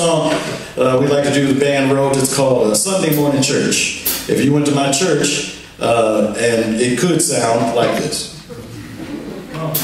song uh, we like to do the band wrote. It's called uh, Sunday Morning Church. If you went to my church, uh, and it could sound like this. Oh,